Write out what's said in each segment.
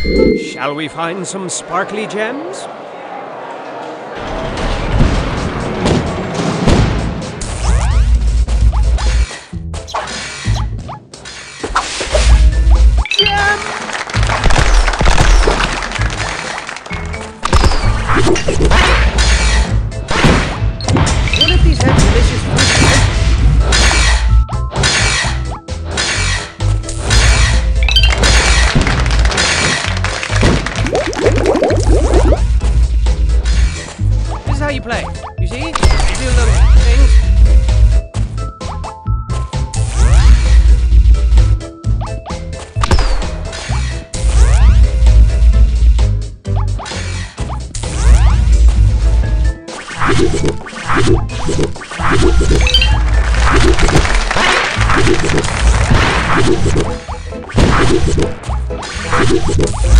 Shall we find some sparkly gems? What you see? You do little things. It's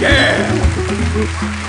Yeah!